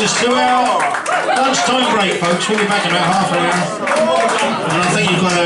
Us to our lunchtime break, folks. We'll be back in about half an hour. And I think you've got a,